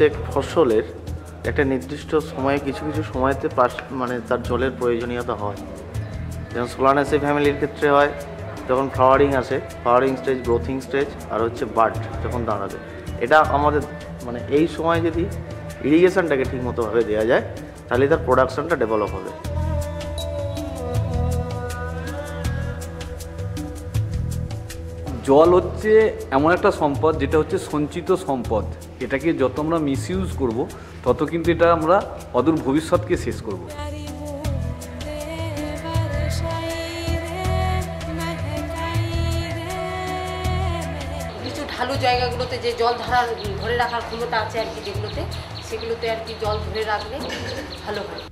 প্রত্যেক ফসলের একটা নির্দিষ্ট সময়ে কিছু কিছু সময়তে পাশ মানে তার জলের প্রয়োজনীয়তা হয়। যেমন সোলানাসি ফ্যামিলির ক্ষেত্রে হয়, যখন ফ্লাওয়ারিং আসে ফ্লাওয়ারিং স্টেজ গ্রোথিং স্টেজ আর হচ্ছে বার্ড যখন দাঁড়াবে। এটা আমাদের মানে এই সময় যদি ইরিগেশনটাকে ঠিকমতোভাবে দেওয়া যায়, তাহলে তার প্রোডাকশনটা ডেভেলপ হবে। জল হচ্ছে এমন একটা সম্পদ, যেটা হচ্ছে সঞ্চিত সম্পদ। এটাকে যত আমরা মিসইউজ করব তত কিন্তু এটা আমরা অদূর ভবিষ্যৎকে শেষ করব। কিছু ঢালু জায়গাগুলোতে যে জল ধরার ধরে রাখার ক্ষমতা আছে আর কি যেগুলোতে সেগুলোতে আর কি জল ধরে রাখলে ভালো হয়।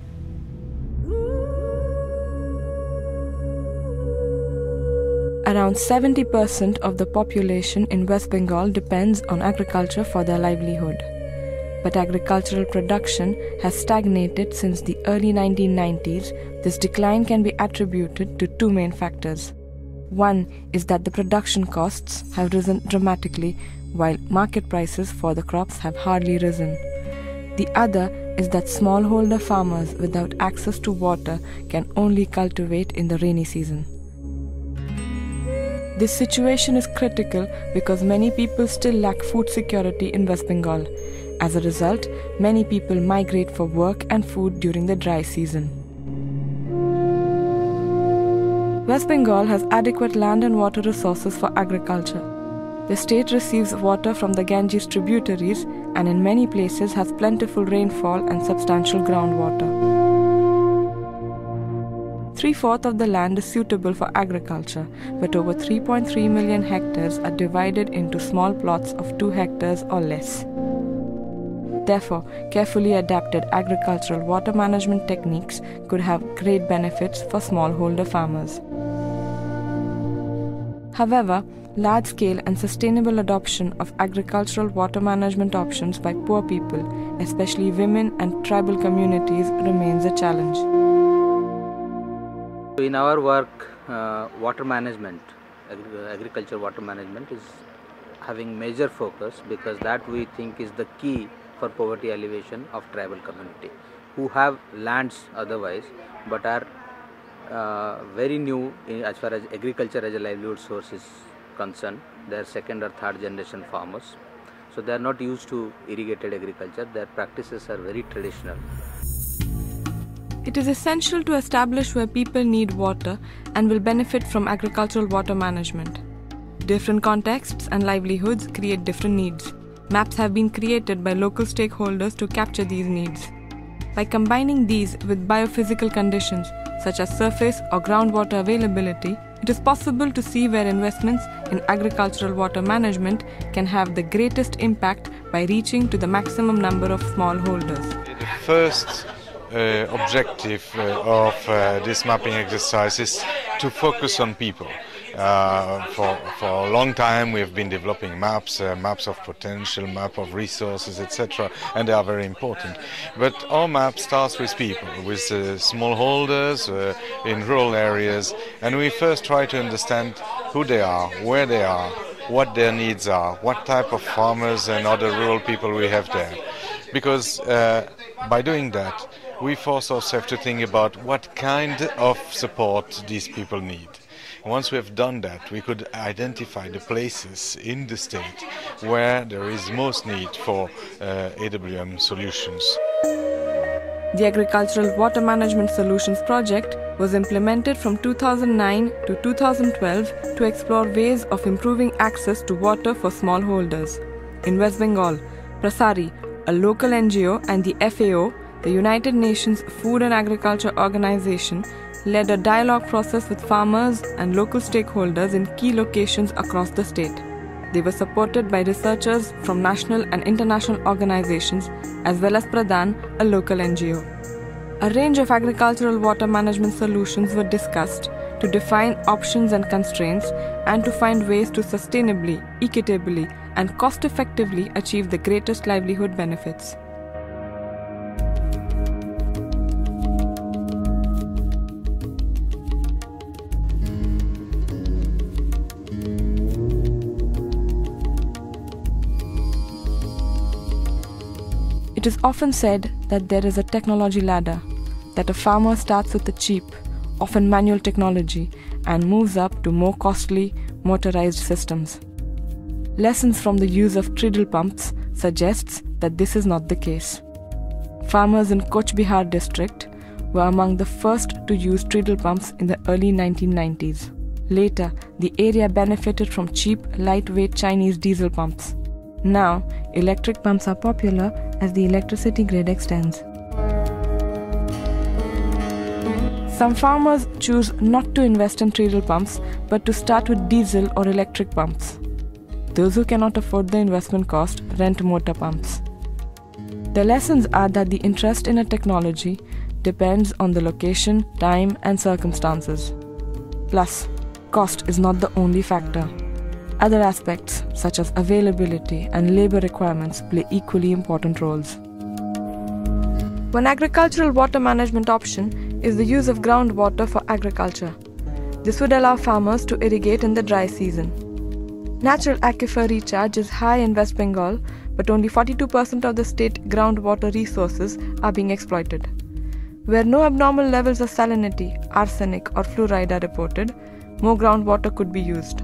Around 70% of the population in West Bengal depends on agriculture for their livelihood. But agricultural production has stagnated since the early 1990s. This decline can be attributed to two main factors. One is that the production costs have risen dramatically, while market prices for the crops have hardly risen. The other is that smallholder farmers without access to water can only cultivate in the rainy season. This situation is critical because many people still lack food security in West Bengal. As a result, many people migrate for work and food during the dry season. West Bengal has adequate land and water resources for agriculture. The state receives water from the Ganges tributaries and in many places has plentiful rainfall and substantial groundwater. Three fourths of the land is suitable for agriculture, but over 3.3 million hectares are divided into small plots of 2 hectares or less. Therefore, carefully adapted agricultural water management techniques could have great benefits for smallholder farmers. However, large scale and sustainable adoption of agricultural water management options by poor people, especially women and tribal communities, remains a challenge. In our work, uh, water management, agri- agriculture water management is having major focus because that we think is the key for poverty alleviation of tribal community who have lands otherwise but are uh, very new in, as far as agriculture as a livelihood source is concerned. They are second or third generation farmers. So they are not used to irrigated agriculture. Their practices are very traditional. It is essential to establish where people need water and will benefit from agricultural water management. Different contexts and livelihoods create different needs. Maps have been created by local stakeholders to capture these needs. By combining these with biophysical conditions such as surface or groundwater availability, it is possible to see where investments in agricultural water management can have the greatest impact by reaching to the maximum number of smallholders. The first uh, objective uh, of uh, this mapping exercise is to focus on people. Uh, for, for a long time we have been developing maps, uh, maps of potential, map of resources, etc., and they are very important. But our map starts with people, with uh, smallholders uh, in rural areas, and we first try to understand who they are, where they are, what their needs are, what type of farmers and other rural people we have there. Because by doing that, we force ourselves to think about what kind of support these people need. Once we have done that, we could identify the places in the state where there is most need for uh, AWM solutions. The Agricultural Water Management Solutions project was implemented from 2009 to 2012 to explore ways of improving access to water for smallholders. In West Bengal, Prasari, a local NGO, and the FAO, the United Nations Food and Agriculture Organization, led a dialogue process with farmers and local stakeholders in key locations across the state. They were supported by researchers from national and international organizations as well as PRADAN, a local NGO. A range of agricultural water management solutions were discussed to define options and constraints and to find ways to sustainably, equitably, and cost effectively achieve the greatest livelihood benefits. It is often said that there is a technology ladder, that a farmer starts with the cheap, often manual technology and moves up to more costly, motorized systems. Lessons from the use of treadle pumps suggests that this is not the case. Farmers in Koch Bihar district were among the first to use treadle pumps in the early 1990s. Later, the area benefited from cheap, lightweight Chinese diesel pumps. Now, electric pumps are popular as the electricity grid extends. Some farmers choose not to invest in treadle pumps but to start with diesel or electric pumps. Those who cannot afford the investment cost rent motor pumps. The lessons are that the interest in a technology depends on the location, time, and circumstances. Plus, cost is not the only factor. Other aspects, such as availability and labor requirements, play equally important roles. One agricultural water management option is the use of groundwater for agriculture. This would allow farmers to irrigate in the dry season. Natural aquifer recharge is high in West Bengal, but only 42% of the state groundwater resources are being exploited. Where no abnormal levels of salinity, arsenic, or fluoride are reported, more groundwater could be used.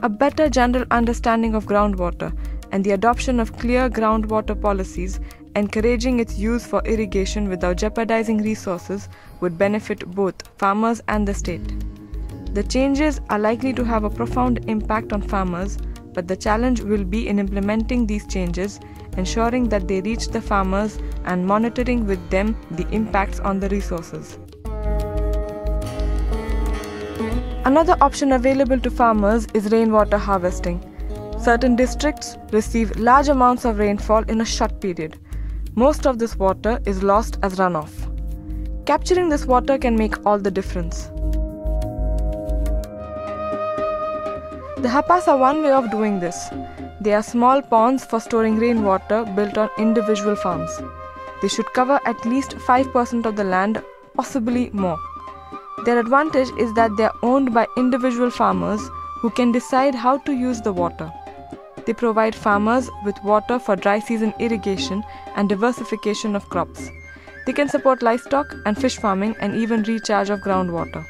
A better general understanding of groundwater and the adoption of clear groundwater policies encouraging its use for irrigation without jeopardizing resources would benefit both farmers and the state. The changes are likely to have a profound impact on farmers, but the challenge will be in implementing these changes, ensuring that they reach the farmers and monitoring with them the impacts on the resources. Another option available to farmers is rainwater harvesting. Certain districts receive large amounts of rainfall in a short period. Most of this water is lost as runoff. Capturing this water can make all the difference. The hapas are one way of doing this. They are small ponds for storing rainwater built on individual farms. They should cover at least 5% of the land, possibly more. Their advantage is that they are owned by individual farmers who can decide how to use the water. They provide farmers with water for dry season irrigation and diversification of crops. They can support livestock and fish farming and even recharge of groundwater.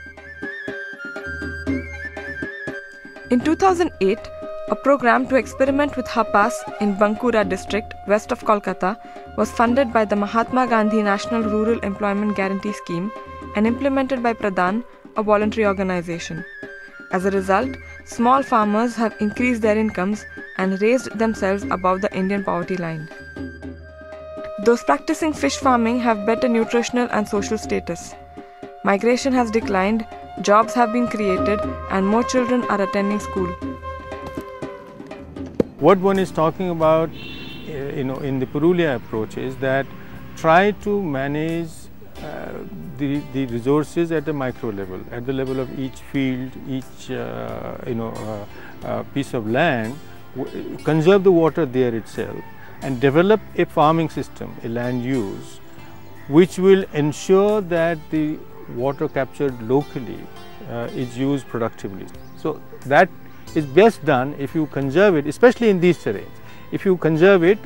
In 2008, a program to experiment with hapas in Bankura district west of Kolkata was funded by the Mahatma Gandhi National Rural Employment Guarantee Scheme and implemented by PRADAN, a voluntary organization. As a result, small farmers have increased their incomes and raised themselves above the Indian poverty line. Those practicing fish farming have better nutritional and social status. Migration has declined, jobs have been created, and more children are attending school. What one is talking about, uh, you know, in the Purulia approach is that try to manage the, the resources at the micro level, at the level of each field, each uh, you know uh, uh, piece of land, conserve the water there itself, and develop a farming system, a land use, which will ensure that the water captured locally uh, is used productively. So that is best done if you conserve it, especially in these terrains. If you conserve it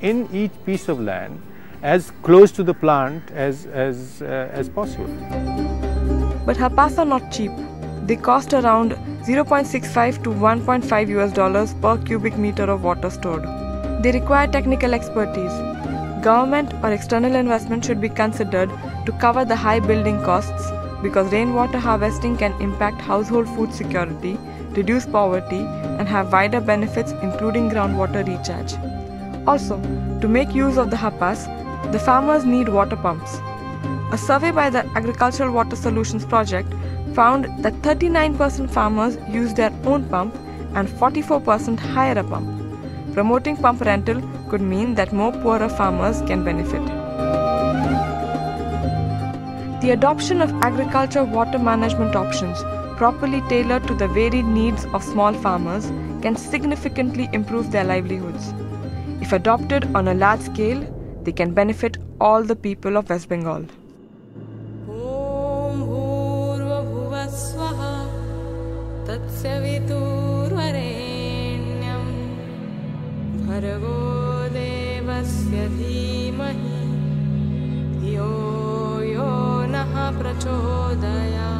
in each piece of land as close to the plant as as uh, as possible. But hapas are not cheap. They cost around 0.65 to 1.5 US dollars per cubic meter of water stored. They require technical expertise. Government or external investment should be considered to cover the high building costs because rainwater harvesting can impact household food security, reduce poverty, and have wider benefits including groundwater recharge. Also, to make use of the hapas, the farmers need water pumps. A survey by the Agricultural Water Solutions Project found that 39% farmers use their own pump and 44% hire a pump. Promoting pump rental could mean that more poorer farmers can benefit. The adoption of agriculture water management options properly tailored to the varied needs of small farmers can significantly improve their livelihoods. If adopted on a large scale, they can benefit all the people of West Bengal. ॐ भूर्भुवः स्वः तत्सवितुर्वरेण्यं भर्गो देवस्य धीमहि। धियो यो नः प्रचोदयात्